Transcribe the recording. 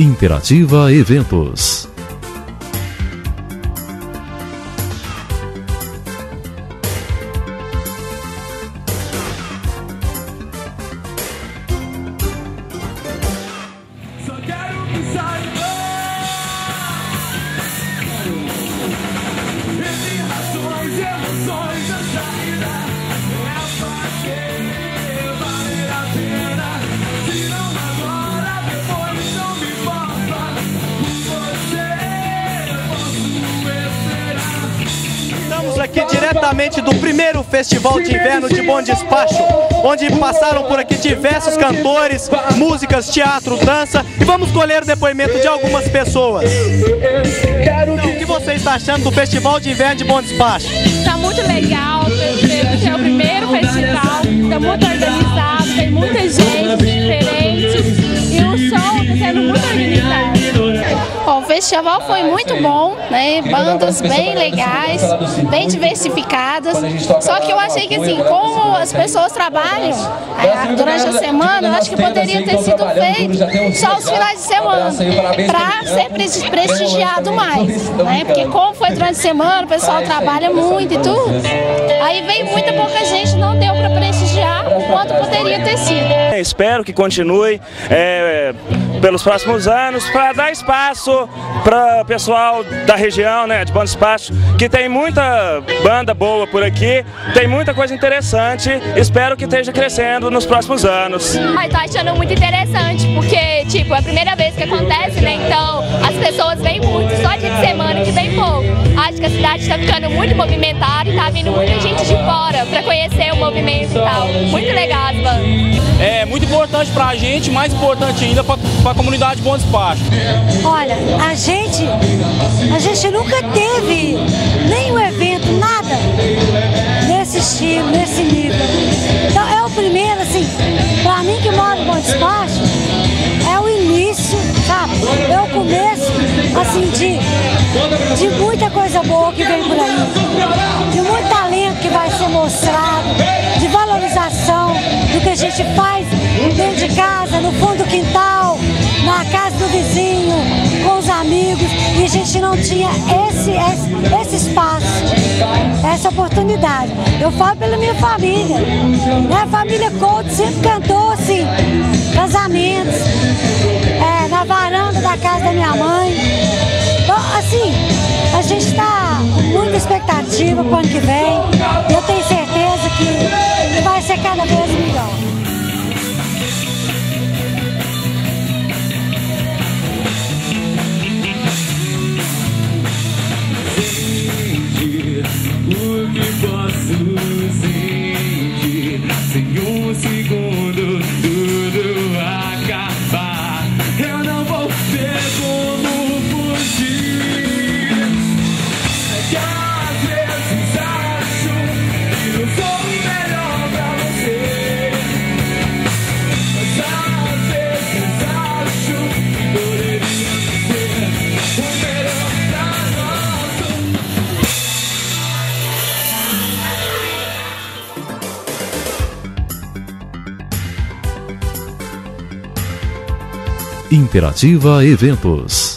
Interativa Eventos. Estamos aqui diretamente do primeiro Festival de Inverno de Bom Despacho, onde passaram por aqui diversos cantores, músicas, teatro, dança e vamos colher o depoimento de algumas pessoas. Então, o que você está achando do Festival de Inverno de Bom Despacho? Tá muito legal, esse é o primeiro festival, tá muito organizado, tem muita gente diferente e o show tá sendo muito organizado. Festival foi muito bom, né? Bandas bem legais, bem diversificadas. Só que eu achei que assim, como as pessoas trabalham é, durante a semana, eu acho que poderia ter sido feito só os finais de semana, para ser pre- prestigiado mais, né? Porque como foi durante a semana, o pessoal trabalha muito e tudo. Aí veio muita pouca gente, não deu para prestigiar o quanto poderia ter sido. Espero que continue é, pelos próximos anos para dar espaço para o pessoal da região, né, de Bom Despacho, que tem muita banda boa por aqui, tem muita coisa interessante. Espero que esteja crescendo nos próximos anos. Ai, tô achando muito interessante, porque, tipo, é a primeira vez que acontece, né? Então, as pessoas vêm muito, só dia de semana que vem pouco. Acho que a cidade tá ficando muito movimentada e tá vindo muita gente de fora pra conhecer o movimento e tal. Muito legal as bandas. É muito importante pra gente, mais importante ainda pra, pra comunidade de Bom Despacho. Olha, a gente, a gente nunca teve nenhum evento, nada nesse estilo, nesse nível. Então é o primeiro, assim, pra mim que moro em Bom Despacho, é o início, sabe? É o começo, assim, de, de muita coisa boa que vem por aí. De muito talento que vai ser mostrado, de valorização do que a gente faz dentro de casa, no fundo do quintal, na casa do vizinho, com os amigos, e a gente não tinha esse, esse, esse espaço, essa oportunidade. Eu falo pela minha família. Minha família Couto sempre cantou assim, casamentos, é, na varanda da casa da minha mãe. Então, assim, a gente está com muita expectativa para o ano que vem. Eu tenho certeza que vai ser cada vez melhor. O que Interativa Eventos.